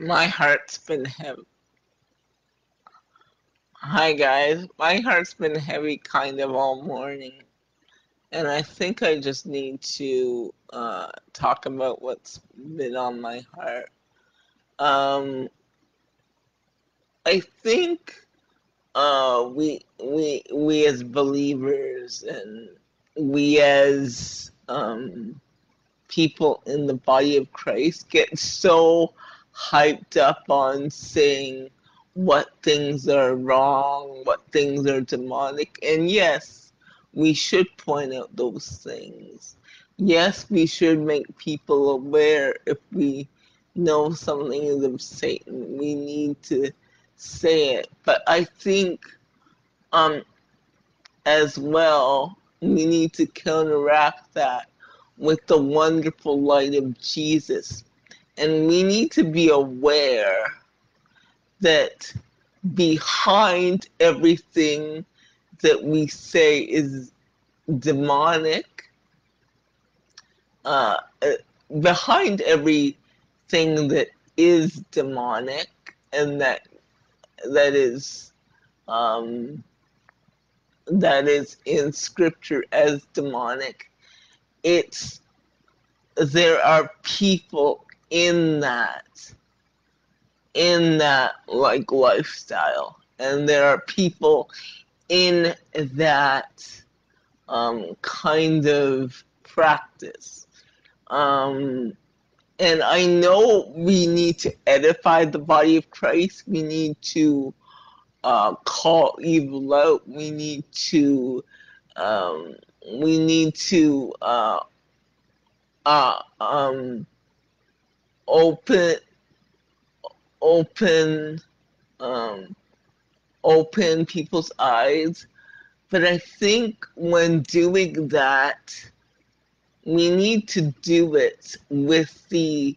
My heart's been heavy. Hi guys, my heart's been heavy kind of all morning, and I think I just need to uh, talk about what's been on my heart. Um, I think uh, we we we as believers and we as um, people in the body of Christ get so hyped up on saying what things are wrong, what things are demonic. And yes, we should point out those things. Yes, we should make people aware if we know something is of Satan. We need to say it. But I think um as well we need to counteract that with the wonderful light of Jesus. And we need to be aware that behind everything that we say is demonic, uh, uh, behind everything that is demonic and that that is um, that is in scripture as demonic, it's there are people in that in that like lifestyle. And there are people in that um, kind of practice. Um, and i know we need to edify the body of christ. We need to uh, call evil out. We need to um, we need to uh, uh, um, open open um, open people's eyes. But I think when doing that, we need to do it with the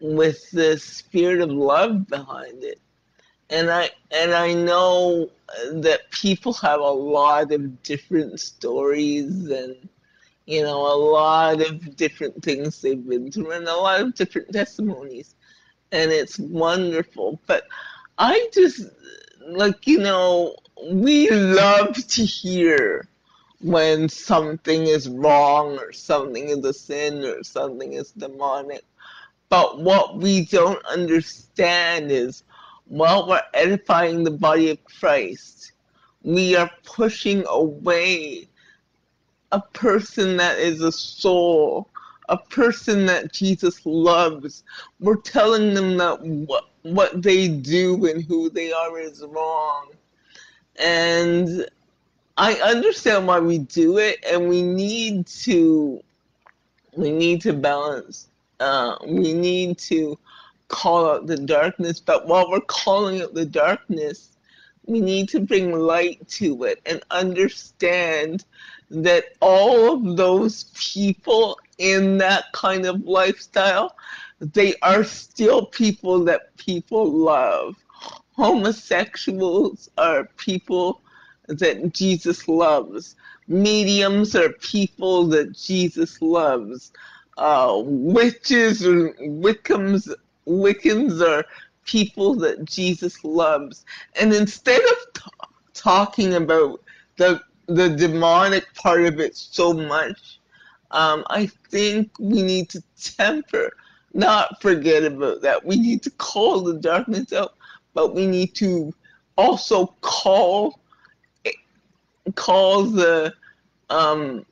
with the spirit of love behind it. And I and I know that people have a lot of different stories and you know a lot of different things they've been through and a lot of different testimonies and it's wonderful. But I just like you know we love to hear when something is wrong or something is a sin or something is demonic. But what we don't understand is while we're edifying the body of Christ, we are pushing away a person that is a soul a person that Jesus loves. We're telling them that what, what they do and who they are is wrong. And I understand why we do it, and we need to we need to balance. Uh, we need to call out the darkness, but while we're calling out the darkness, we need to bring light to it and understand that all of those people in that kind of lifestyle, they are still people that people love. Homosexuals are people that Jesus loves. Mediums are people that Jesus loves. Uh, witches and Wiccans, Wiccans are people that Jesus loves. And instead of t- talking about the the demonic part of it so much, um, I think we need to temper, not forget about that. We need to call the darkness out, but we need to also call call the um,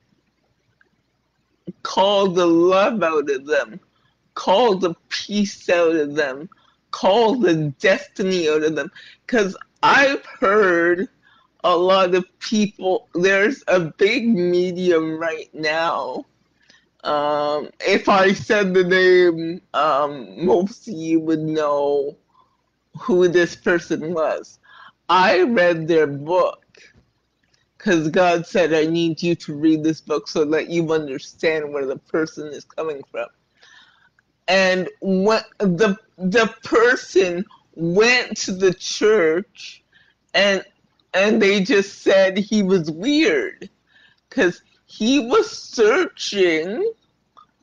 call the love out of them, call the peace out of them, call the destiny out of them. Because I've heard a lot of people, there's a big medium right now. Um, if I said the name, um, most of you would know who this person was. I read their book because God said, I need you to read this book so that you understand where the person is coming from and what the the person went to the church and and they just said he was weird because he was searching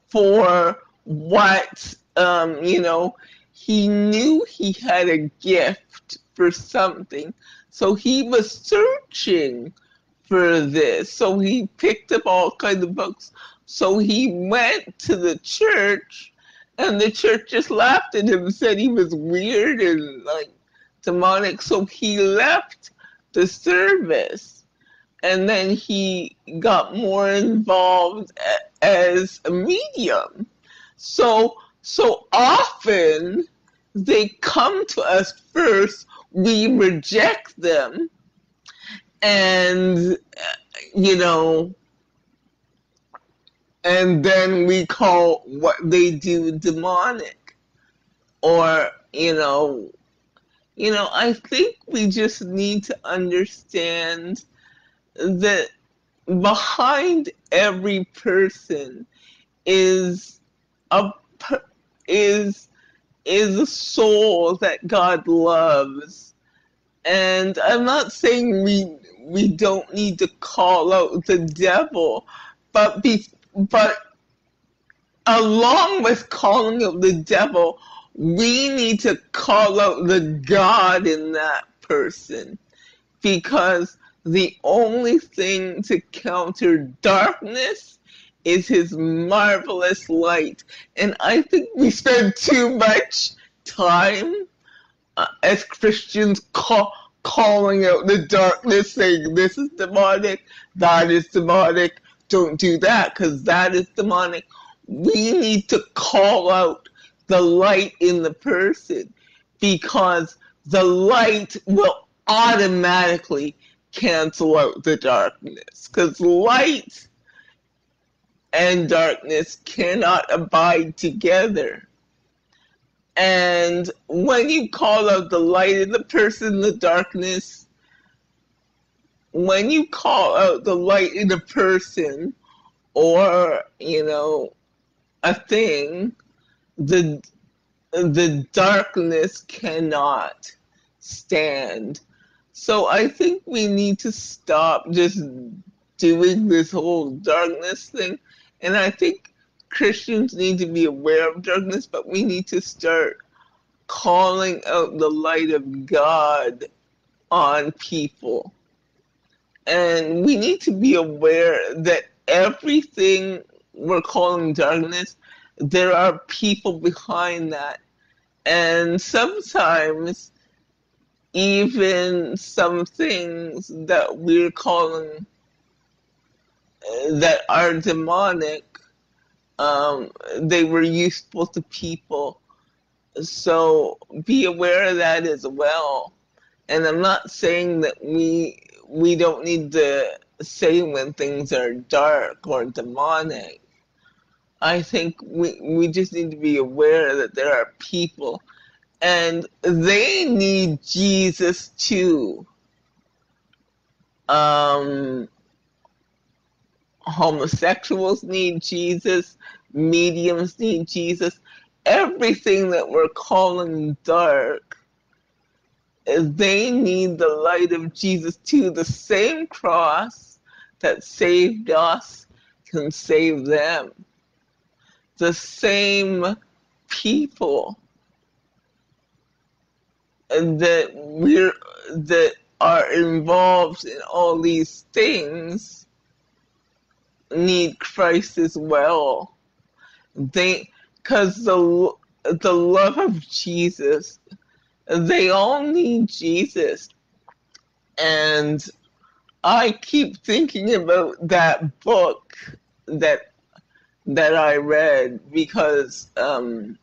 for what um you know he knew he had a gift for something. So he was searching for this. So he picked up all kinds of books. So he went to the church and the church just laughed at him said he was weird and like demonic. So he left the service. And then he got more involved as a medium. So so often they come to us first, we reject them, and uh, you know, and then we call what they do demonic, or you know, you know. I think we just need to understand that behind every person is a is is a soul that God loves. And I'm not saying we we don't need to call out the devil, but be, but along with calling out the devil, we need to call out the God in that person because the only thing to counter darkness is his marvelous light. And I think we spend too much time uh, as Christians call, calling out the darkness, saying this is demonic, that is demonic, don't do that because that is demonic. We need to call out the light in the person because the light will automatically cancel out the darkness because light and darkness cannot abide together. And when you call out the light in the person, the darkness, when you call out the light in a person or, you know, a thing, the the darkness cannot stand. So I think we need to stop just doing this whole darkness thing and I think Christians need to be aware of darkness, but we need to start calling out the light of God on people. And we need to be aware that everything we're calling darkness, there are people behind that. And sometimes, even some things that we're calling that are demonic, um, they were useful to people. So be aware of that as well. And I'm not saying that we we don't need to say when things are dark or demonic. I think we we just need to be aware that there are people and they need Jesus too. Um, homosexuals need Jesus, mediums need Jesus. Everything that we're calling dark, they need the light of Jesus too. The same cross that saved us can save them. The same people that we're that are involved in all these things need Christ as well. They, because the the love of Jesus, they all need Jesus, and I keep thinking about that book that that I read because um,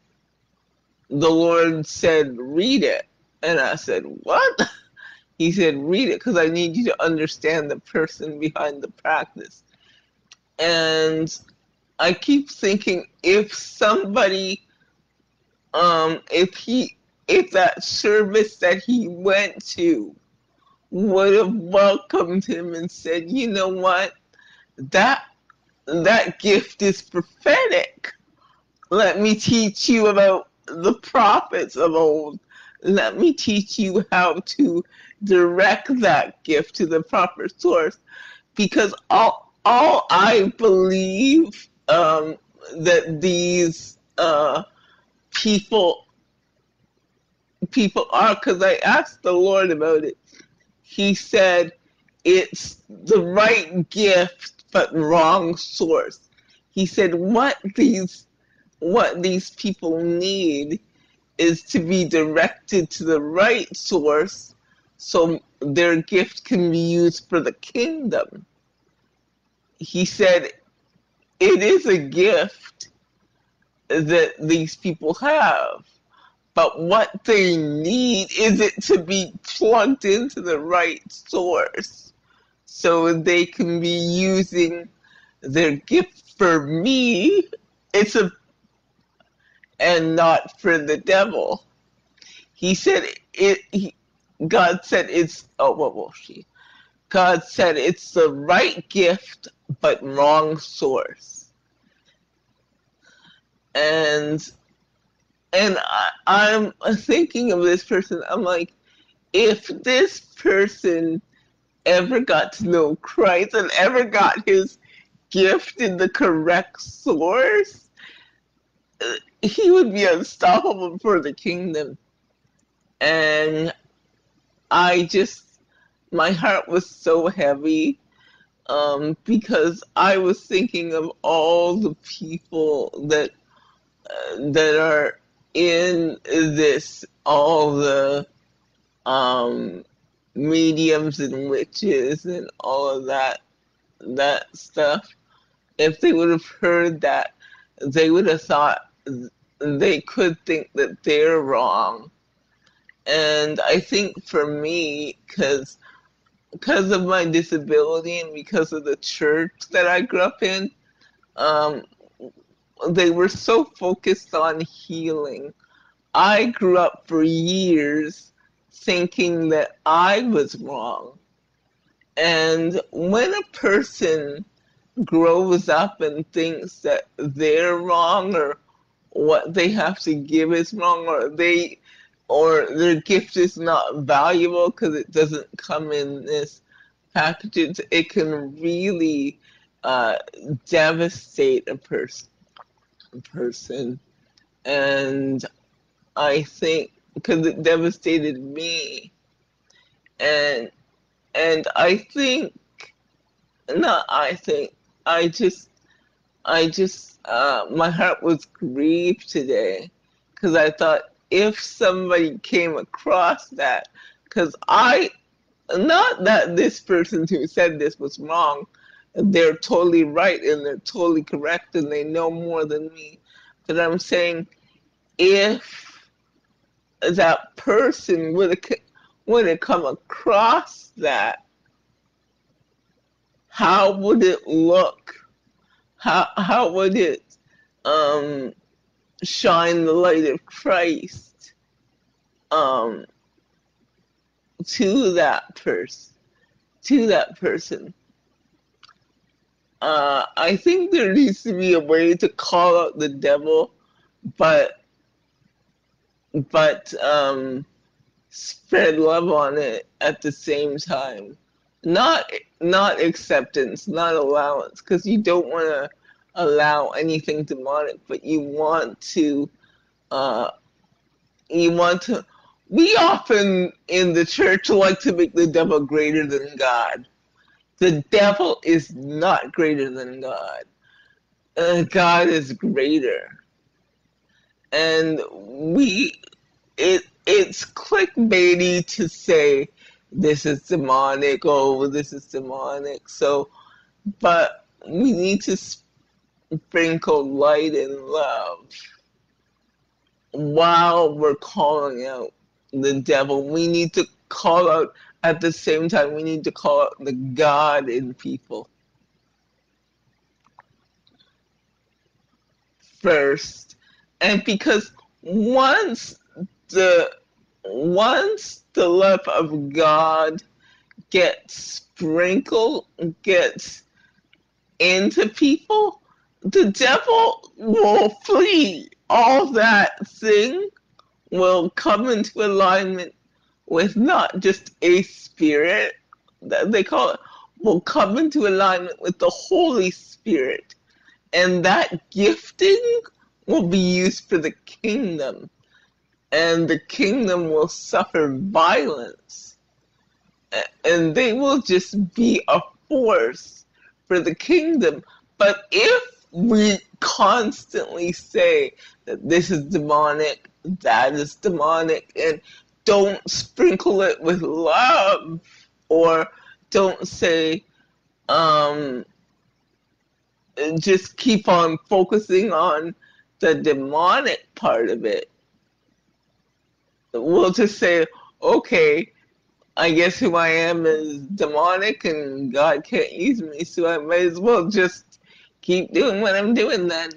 the Lord said, "Read it," and I said, "What?" He said, "Read it because I need you to understand the person behind the practice." and I keep thinking if somebody, um, if he, if that service that he went to would have welcomed him and said, you know what, that that gift is prophetic. Let me teach you about the prophets of old. Let me teach you how to direct that gift to the proper source. Because all all I believe um, that these uh, people people are, because I asked the Lord about it. He said it's the right gift but wrong source. He said what these what these people need is to be directed to the right source so their gift can be used for the kingdom. He said it is a gift that these people have. But what they need is it to be plugged into the right source so they can be using their gift for me. It's a and not for the devil. He said it. He, God said it's. Oh, what was she? God said it's the right gift, but wrong source. And and I, I'm thinking of this person. I'm like, if this person ever got to know Christ and ever got his gift in the correct source, he would be unstoppable for the kingdom. And I just, my heart was so heavy um, because I was thinking of all the people that uh, that are in this, all the um, mediums and witches and all of that that stuff. If they would have heard that, they would have thought they could think that they're wrong. And I think for me, because because of my disability and because of the church that I grew up in, um, they were so focused on healing. I grew up for years thinking that I was wrong. And when a person grows up and thinks that they're wrong or what they have to give is wrong or they or their gift is not valuable because it doesn't come in this package it can really uh, devastate a person person and i think because it devastated me. And and i think not i think i just i just uh, my heart was grieved today because I thought if somebody came across that, because I, not that this person who said this was wrong, they're totally right and they're totally correct and they know more than me, but I'm saying if that person would have would have come across that, how would it look? how how would it um, shine the light of Christ um, to that person? To that person. Uh, I think there needs to be a way to call out the devil, but but um, spread love on it at the same time not not acceptance, not allowance, because you don't want to allow anything demonic, but you want to uh, you want to. We often in the church like to make the devil greater than God. The devil is not greater than God. Uh, God is greater, and we it it's clickbaity to say this is demonic, oh, this is demonic. So, but we need to sprinkle light and love while we're calling out the devil. We need to call out at the same time, we need to call out the God in people. First. And because once the once the love of God gets sprinkled, gets into people, the devil will flee. All that thing will come into alignment with not just a spirit, that they call it, will come into alignment with the Holy Spirit. And that gifting will be used for the kingdom and the kingdom will suffer violence. And they will just be a force for the kingdom. But if we constantly say that this is demonic, that is demonic, and don't sprinkle it with love, or don't say, um, just keep on focusing on the demonic part of it. We'll just say, okay, I guess who I am is demonic and God can't use me, so I might as well just keep doing what I'm doing then.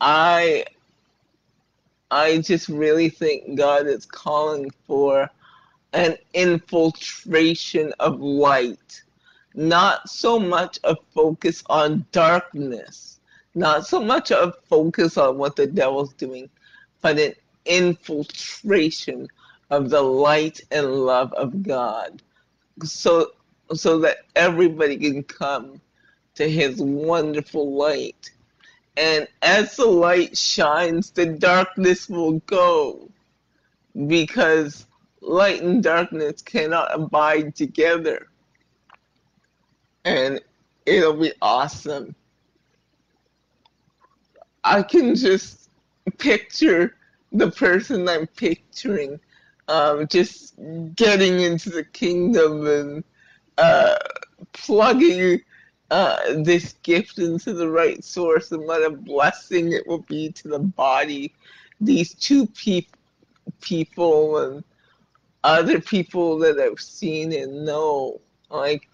I I just really think God is calling for an infiltration of light, not so much a focus on darkness, not so much a focus on what the devil's doing, but an infiltration of the light and love of God. So so that everybody can come to his wonderful light. And as the light shines, the darkness will go because light and darkness cannot abide together. And it'll be awesome. I can just picture the person I'm picturing um, just getting into the kingdom and uh, plugging uh, this gift into the right source and what a blessing it will be to the body. These two pe- people and other people that I've seen and know. Like,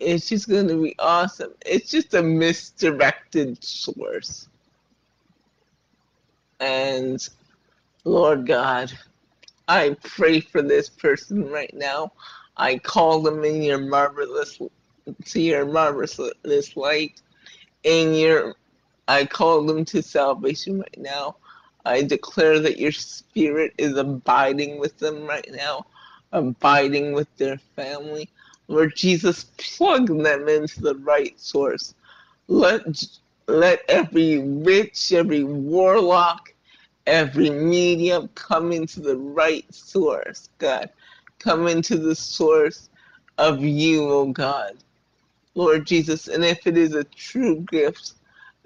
it's just going to be awesome. It's just a misdirected source. And Lord God, I pray for this person right now. I call them in your marvelous, to your marvelous light. In your, I call them to salvation right now. I declare that your spirit is abiding with them right now, abiding with their family. Lord Jesus, plug them into the right source. Let let every witch, every warlock, every medium come into the right source, God. Come into the source of you, oh God. Lord Jesus, and if it is a true gift,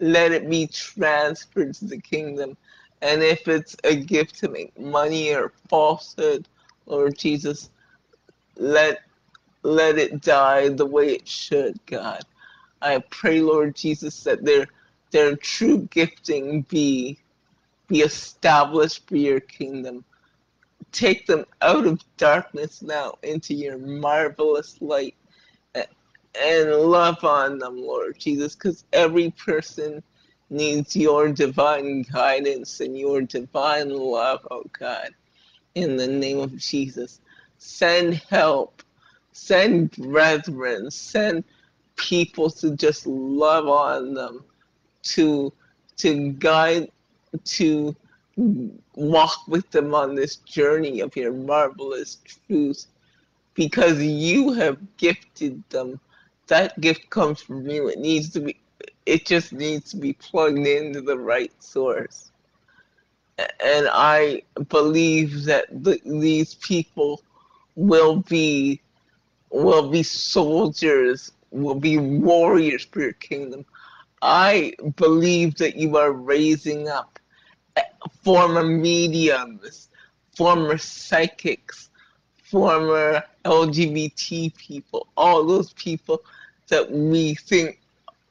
let it be transferred to the kingdom. And if it's a gift to make money or falsehood, Lord Jesus, let let it die the way it should, God. I pray, Lord Jesus, that their their true gifting be be established for your kingdom. Take them out of darkness now into your marvelous light and love on them, Lord Jesus, because every person needs your divine guidance and your divine love, oh God. In the name of Jesus, send help, send brethren, send people to just love on them, to to guide, to walk with them on this journey of your marvelous truth, because you have gifted them. That gift comes from you. It needs to be it just needs to be plugged into the right source. And I believe that the, these people will be will be soldiers, will be warriors for your kingdom. I believe that you are raising up former mediums, former psychics, former LGBT people, all those people that we think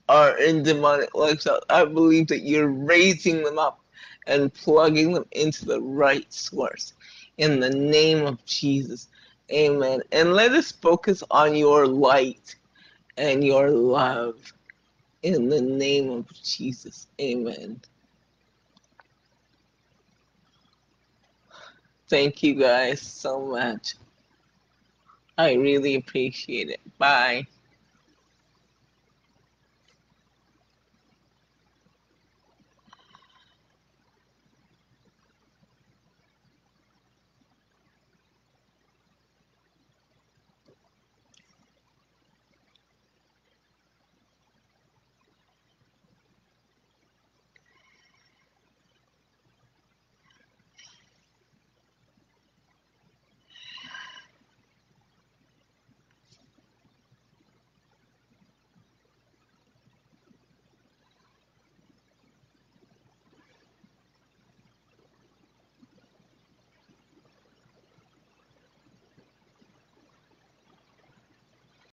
are in demonic lifestyle. I believe that you're raising them up and plugging them into the right source. In the name of Jesus. Amen. And let us focus on your light and your love. In the name of Jesus. Amen. Thank you guys so much. I really appreciate it. Bye.